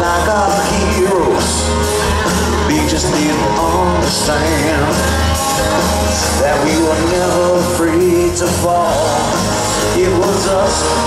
like our heroes. We just didn't understand that we were never free to fall. It was us